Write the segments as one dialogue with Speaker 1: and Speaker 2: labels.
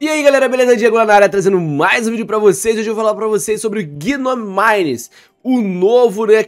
Speaker 1: E aí galera, beleza? Diego na área trazendo mais um vídeo pra vocês. Hoje eu vou falar pra vocês sobre o Gnome Mines, o novo, né,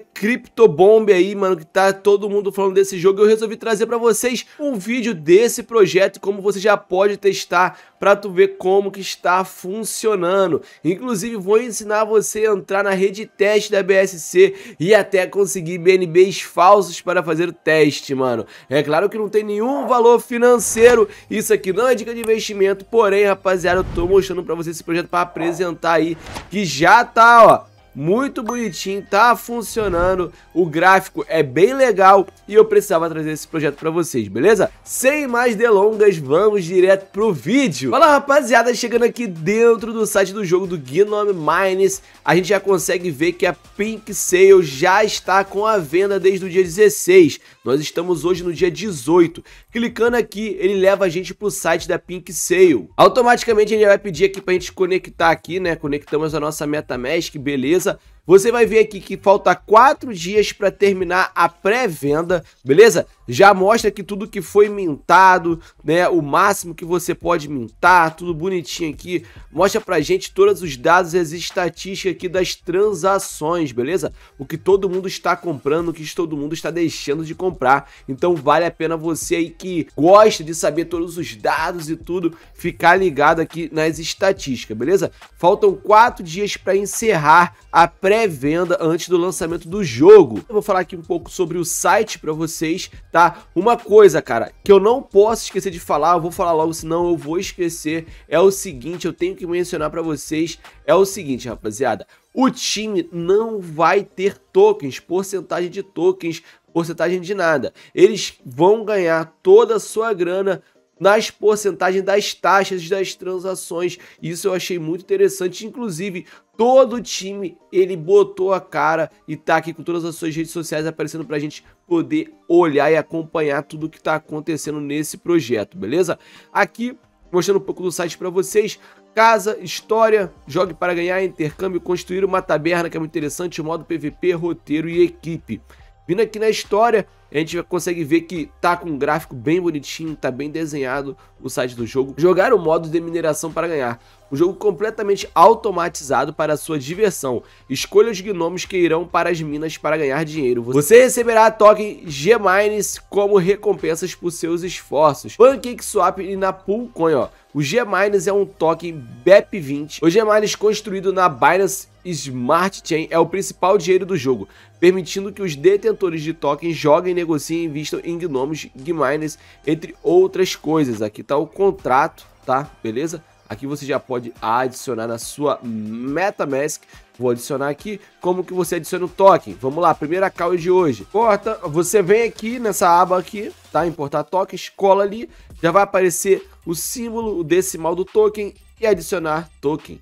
Speaker 1: Bomb aí, mano, que tá todo mundo falando desse jogo. Eu resolvi trazer pra vocês um vídeo desse projeto, como você já pode testar pra tu ver como que está funcionando. Inclusive, vou ensinar você a entrar na rede teste da BSC e até conseguir BNBs falsos para fazer o teste, mano. É claro que não tem nenhum valor financeiro, isso aqui não é dica de investimento, porém, rapaziada, eu tô mostrando pra você esse projeto pra apresentar aí, que já tá, ó, muito bonitinho, tá funcionando, o gráfico é bem legal e eu precisava trazer esse projeto para vocês, beleza? Sem mais delongas, vamos direto pro vídeo. Fala rapaziada, chegando aqui dentro do site do jogo do Gnome Mines, a gente já consegue ver que a Pink Sale já está com a venda desde o dia 16, nós estamos hoje no dia 18. Clicando aqui, ele leva a gente pro site da Pink Sale. Automaticamente ele vai pedir aqui pra gente conectar aqui, né? Conectamos a nossa MetaMask, beleza? Você vai ver aqui que falta 4 dias para terminar a pré-venda, beleza? Já mostra que tudo que foi mintado, né, o máximo que você pode mintar, tudo bonitinho aqui. Mostra pra gente todos os dados e as estatísticas aqui das transações, beleza? O que todo mundo está comprando, o que todo mundo está deixando de comprar. Então vale a pena você aí que gosta de saber todos os dados e tudo, ficar ligado aqui nas estatísticas, beleza? Faltam 4 dias para encerrar a pré pré-venda antes do lançamento do jogo. Eu vou falar aqui um pouco sobre o site para vocês, tá? Uma coisa, cara, que eu não posso esquecer de falar, eu vou falar logo, senão eu vou esquecer, é o seguinte, eu tenho que mencionar para vocês, é o seguinte, rapaziada, o time não vai ter tokens, porcentagem de tokens, porcentagem de nada. Eles vão ganhar toda a sua grana nas porcentagens das taxas das transações. Isso eu achei muito interessante. Inclusive, todo o time ele botou a cara e tá aqui com todas as suas redes sociais aparecendo pra gente poder olhar e acompanhar tudo que tá acontecendo nesse projeto, beleza? Aqui mostrando um pouco do site para vocês. Casa, história, jogue para ganhar, intercâmbio, construir uma taberna que é muito interessante, modo PVP, roteiro e equipe. Vindo aqui na história, a gente consegue ver que tá com um gráfico bem bonitinho, tá bem desenhado o site do jogo. Jogar o modo de mineração para ganhar. Um jogo completamente automatizado para sua diversão. Escolha os gnomos que irão para as minas para ganhar dinheiro. Você receberá token G-Mines como recompensas por seus esforços. Pancake Swap e na Poolcoin, ó. O G-Mines é um token BEP20. O G-Mines construído na Binance Smart Chain é o principal dinheiro do jogo, permitindo que os detentores de tokens joguem, negociem e investam em gnomos, G-Mines, entre outras coisas. Aqui está o contrato, tá? Beleza? Aqui você já pode adicionar na sua MetaMask. Vou adicionar aqui como que você adiciona o token. Vamos lá, primeira call de hoje. Corta, você vem aqui nessa aba aqui, tá? Importar tokens, cola ali, já vai aparecer o símbolo, o decimal do token e adicionar token.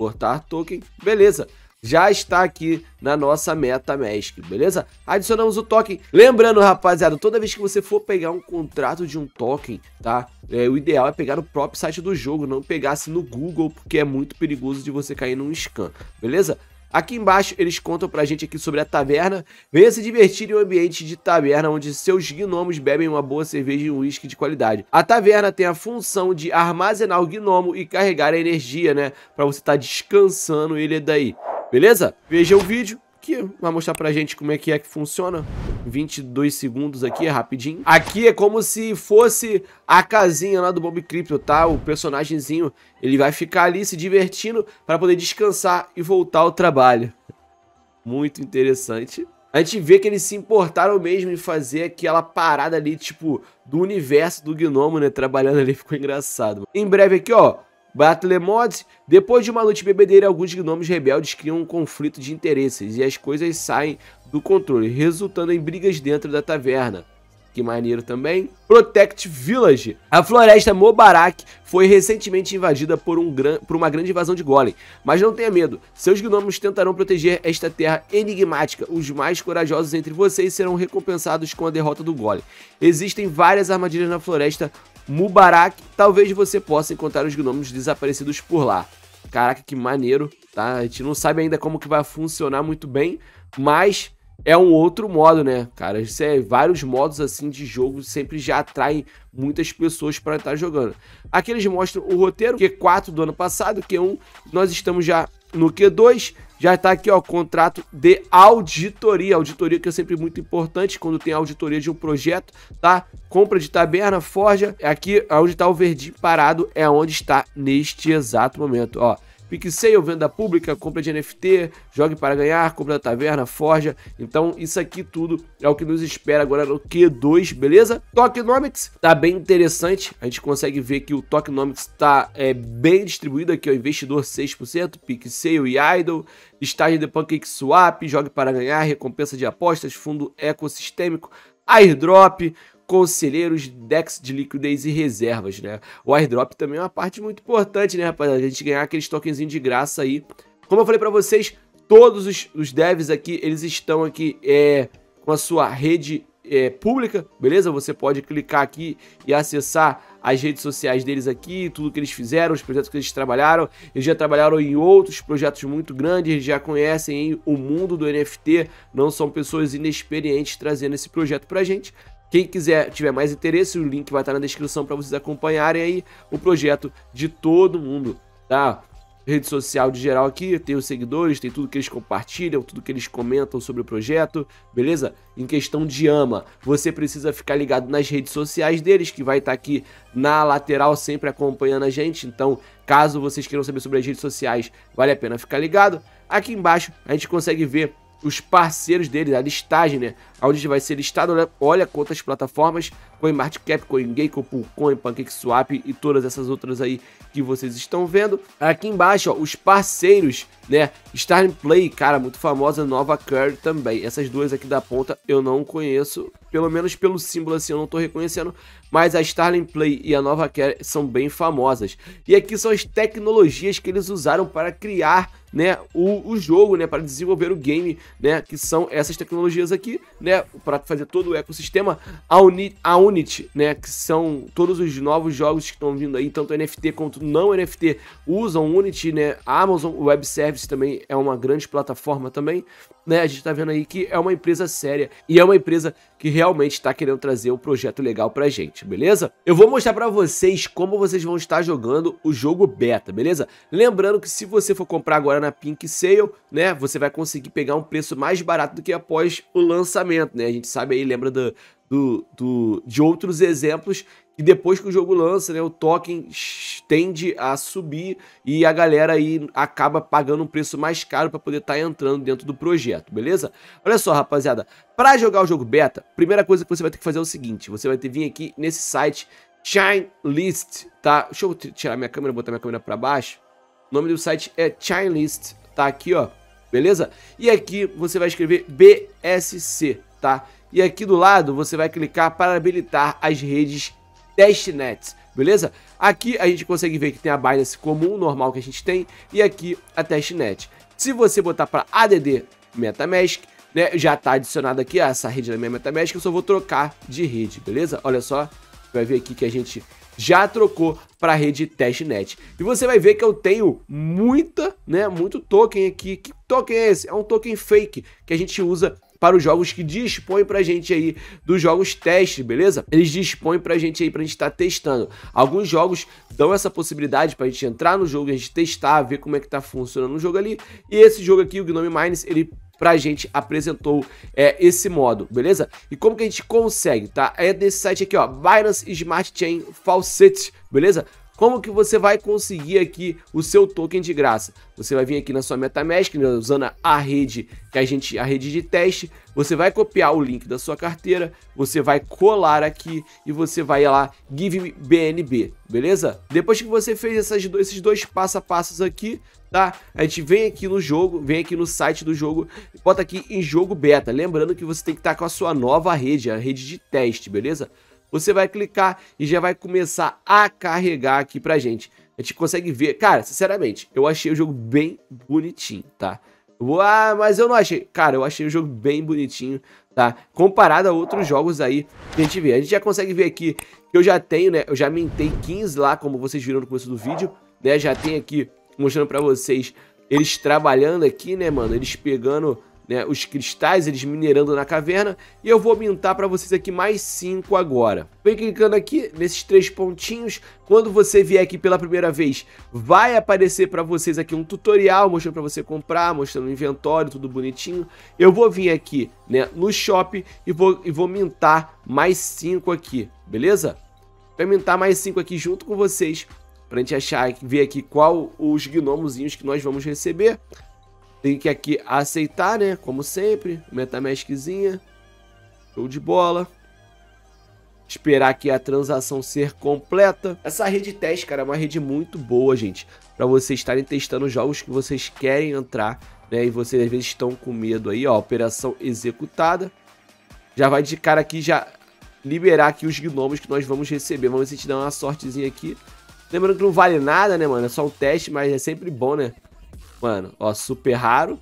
Speaker 1: Importar token, beleza já está aqui na nossa MetaMask, beleza? Adicionamos o token. Lembrando, rapaziada, toda vez que você for pegar um contrato de um token, tá? É, o ideal é pegar no próprio site do jogo, não pegar assim no Google, porque é muito perigoso de você cair num scam, beleza? Aqui embaixo eles contam pra gente aqui sobre a taverna. Venha se divertir em um ambiente de taverna onde seus gnomos bebem uma boa cerveja e um uísque de qualidade. A taverna tem a função de armazenar o gnomo e carregar a energia, né? Pra você estar tá descansando ele daí. Beleza? Veja o vídeo que vai mostrar pra gente como é que é que funciona. 22 segundos aqui, é rapidinho. Aqui é como se fosse a casinha lá do Bob Crypto, tá? O personagemzinho, ele vai ficar ali se divertindo para poder descansar e voltar ao trabalho. Muito interessante. A gente vê que eles se importaram mesmo em fazer aquela parada ali, tipo, do universo do Gnomo, né? Trabalhando ali, ficou engraçado. Em breve aqui, ó, Battle Mods, depois de uma noite bebedeira, alguns gnomos rebeldes criam um conflito de interesses e as coisas saem do controle, resultando em brigas dentro da taverna. Que maneiro também. Protect Village. A floresta Mobarak foi recentemente invadida por, um gran... por uma grande invasão de golem. Mas não tenha medo, seus gnomos tentarão proteger esta terra enigmática. Os mais corajosos entre vocês serão recompensados com a derrota do golem. Existem várias armadilhas na floresta Mubarak, talvez você possa encontrar os gnomos desaparecidos por lá. Caraca, que maneiro, tá? A gente não sabe ainda como que vai funcionar muito bem, mas é um outro modo, né, cara? Isso é vários modos assim de jogo sempre já atraem muitas pessoas para estar jogando. Aqui eles mostram o roteiro Q4 do ano passado, Q1, nós estamos já no Q2, já está aqui, ó, contrato de auditoria. Auditoria que é sempre muito importante quando tem auditoria de um projeto, tá? Compra de taberna, forja. Aqui, onde está o verdinho parado, é onde está neste exato momento, ó. PicSale, venda pública, compra de NFT, jogue para ganhar, compra da taverna, forja. Então, isso aqui tudo é o que nos espera agora no Q2, beleza? Tokenomics tá bem interessante. A gente consegue ver que o Tokenomics tá é, bem distribuído aqui, ó, investidor 6%, PicSale e Idle, estágio de Pancake Swap, jogue para ganhar, recompensa de apostas, fundo ecossistêmico, airdrop, conselheiros, decks de liquidez e reservas, né? O airdrop também é uma parte muito importante, né, rapaziada? A gente ganhar aqueles tokenzinhos de graça aí. Como eu falei para vocês, todos os, os, devs aqui, eles estão aqui é, com a sua rede é, pública, beleza? Você pode clicar aqui e acessar as redes sociais deles aqui, tudo que eles fizeram, os projetos que eles trabalharam. Eles já trabalharam em outros projetos muito grandes, eles já conhecem o mundo do NFT, não são pessoas inexperientes trazendo esse projeto pra gente. Quem quiser, tiver mais interesse, o link vai estar na descrição para vocês acompanharem aí o projeto de todo mundo, tá? Rede social de geral aqui, tem os seguidores, tem tudo que eles compartilham, tudo que eles comentam sobre o projeto, beleza? Em questão de ama, você precisa ficar ligado nas redes sociais deles, que vai estar aqui na lateral sempre acompanhando a gente. Então, caso vocês queiram saber sobre as redes sociais, vale a pena ficar ligado. Aqui embaixo a gente consegue ver os parceiros dele, a listagem, né? Onde vai ser listado, olha, olha quantas plataformas, CoinMarketCap, CoinGecko, Pulcoin, PancakeSwap e todas essas outras aí que vocês estão vendo. Aqui embaixo, ó, os parceiros, né? Starling Play, cara, muito famosa, Nova Curry também. Essas duas aqui da ponta eu não conheço, pelo menos pelo símbolo assim eu não tô reconhecendo, mas a Starling Play e a Nova Curry são bem famosas. E aqui são as tecnologias que eles usaram para criar né, o, o jogo, né, para desenvolver o game, né, que são essas tecnologias aqui, né, para fazer todo o ecossistema, a, Uni, a Unity, né, que são todos os novos jogos que estão vindo aí, tanto NFT quanto não NFT, usam Unity, né, a Amazon Web Service também é uma grande plataforma também, né, a gente tá vendo aí que é uma empresa séria e é uma empresa que realmente está querendo trazer um projeto legal pra gente, beleza? Eu vou mostrar pra vocês como vocês vão estar jogando o jogo beta, beleza? Lembrando que se você for comprar agora na Pink Sale, né, você vai conseguir pegar um preço mais barato do que após o lançamento, né? A gente sabe aí, lembra do, do, do, de outros exemplos que depois que o jogo lança, né, o token tende a subir e a galera aí acaba pagando um preço mais caro para poder estar tá entrando dentro do projeto, beleza? Olha só, rapaziada, para jogar o jogo beta, primeira coisa que você vai ter que fazer é o seguinte, você vai ter que vir aqui nesse site Chain List, tá? Deixa eu tirar minha câmera, botar minha câmera para baixo. O nome do site é Chain List, tá aqui, ó, beleza? E aqui você vai escrever BSC, tá? E aqui do lado você vai clicar para habilitar as redes testnets, beleza? Aqui a gente consegue ver que tem a Binance comum, normal que a gente tem, e aqui a testnet. Se você botar para ADD MetaMask, né, já está adicionado aqui essa rede da minha MetaMask, eu só vou trocar de rede, beleza? Olha só, vai ver aqui que a gente já trocou para a rede testnet. E você vai ver que eu tenho muita, né, muito token aqui. Que token é esse? É um token fake que a gente usa para os jogos que dispõem pra gente aí dos jogos teste, beleza? Eles dispõem pra gente aí pra gente estar tá testando. Alguns jogos dão essa possibilidade pra gente entrar no jogo, a gente testar, ver como é que tá funcionando o jogo ali. E esse jogo aqui, o Gnome Mines, ele pra gente apresentou é, esse modo, beleza? E como que a gente consegue, tá? É desse site aqui, ó, Binance Smart Chain Faucet, beleza? Como que você vai conseguir aqui o seu token de graça? Você vai vir aqui na sua MetaMask, né, usando a rede que a gente, a rede de teste, você vai copiar o link da sua carteira, você vai colar aqui e você vai lá Give BNB, beleza? Depois que você fez essas, esses dois passo a passos aqui, tá? A gente vem aqui no jogo, vem aqui no site do jogo, bota aqui em jogo beta, lembrando que você tem que estar com a sua nova rede, a rede de teste, beleza? Você vai clicar e já vai começar a carregar aqui pra gente. A gente consegue ver, cara, sinceramente, eu achei o jogo bem bonitinho, tá? Ah, mas eu não achei. Cara, eu achei o jogo bem bonitinho, tá? Comparado a outros jogos aí que a gente vê. A gente já consegue ver aqui que eu já tenho, né? Eu já mintei 15 lá, como vocês viram no começo do vídeo, né? Já tem aqui mostrando pra vocês eles trabalhando aqui, né, mano? Eles pegando né, os cristais, eles minerando na caverna, e eu vou mintar para vocês aqui mais 5 agora. Vem clicando aqui nesses três pontinhos, quando você vier aqui pela primeira vez, vai aparecer para vocês aqui um tutorial mostrando para você comprar, mostrando o inventório, tudo bonitinho. Eu vou vir aqui né, no shop e vou, e vou mintar mais 5 aqui, beleza? Vai mintar mais 5 aqui junto com vocês, pra gente achar, ver aqui qual os gnomozinhos que nós vamos receber. Tem que aqui aceitar, né? Como sempre. Metamaskzinha. Show de bola. Esperar aqui a transação ser completa. Essa rede teste, cara, é uma rede muito boa, gente. Para vocês estarem testando jogos que vocês querem entrar, né? E vocês às vezes estão com medo aí, ó. Operação executada. Já vai de cara aqui, já liberar aqui os gnomos que nós vamos receber. Vamos ver se gente dá uma sortezinha aqui. Lembrando que não vale nada, né, mano? É só um teste, mas é sempre bom, né? Mano, ó, super raro.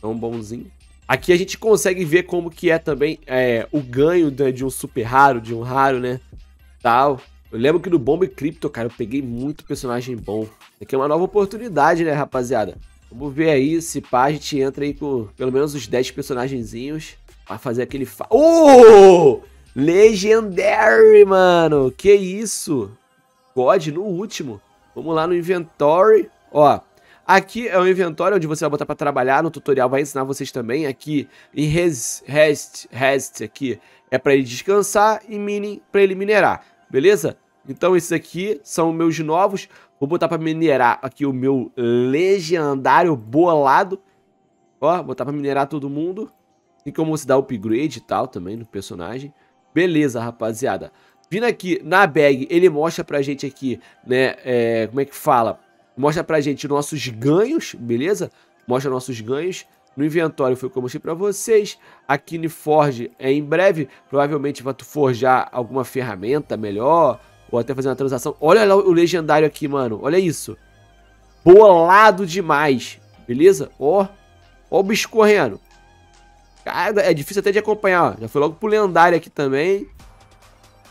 Speaker 1: Tão bonzinho. Aqui a gente consegue ver como que é também é, o ganho de um super raro, de um raro, né? Tal. Eu lembro que no Bomb Crypto, cara, eu peguei muito personagem bom. Aqui é uma nova oportunidade, né, rapaziada? Vamos ver aí, se pá, a gente entra aí com pelo menos os 10 personagenzinhos. Pra fazer aquele... Fa oh! Legendary, mano! Que isso? God no último. Vamos lá no Inventory. Ó, Aqui é o inventório onde você vai botar para trabalhar. No tutorial vai ensinar vocês também. Aqui em res, rest, rest aqui é para ele descansar e mining para ele minerar, beleza? Então esses aqui são meus novos. Vou botar para minerar aqui o meu legendário bolado. Ó, botar para minerar todo mundo. Tem como você dar upgrade e tal também no personagem. Beleza, rapaziada. Vindo aqui na bag, ele mostra pra gente aqui, né, é, como é que fala? Mostra pra gente nossos ganhos, beleza? Mostra nossos ganhos. No inventório foi o que eu mostrei pra vocês. Aqui no Forge é em breve. Provavelmente vai tu forjar alguma ferramenta melhor. Ou até fazer uma transação. Olha lá o legendário aqui, mano. Olha isso. Bolado demais. Beleza? Ó. Ó o bicho correndo. Cara, é difícil até de acompanhar. Ó. Já foi logo pro lendário aqui também.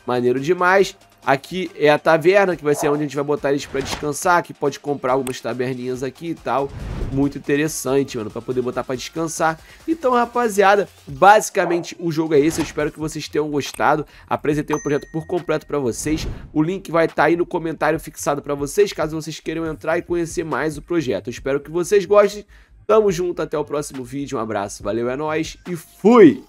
Speaker 1: Maneiro demais. Aqui é a taverna, que vai ser onde a gente vai botar eles pra descansar, que pode comprar algumas taberninhas aqui e tal. Muito interessante, mano, pra poder botar pra descansar. Então, rapaziada, basicamente o jogo é esse. Eu espero que vocês tenham gostado. Apresentei o projeto por completo pra vocês. O link vai estar tá aí no comentário fixado pra vocês, caso vocês queiram entrar e conhecer mais o projeto. Eu espero que vocês gostem. Tamo junto, até o próximo vídeo. Um abraço, valeu, é nóis e fui!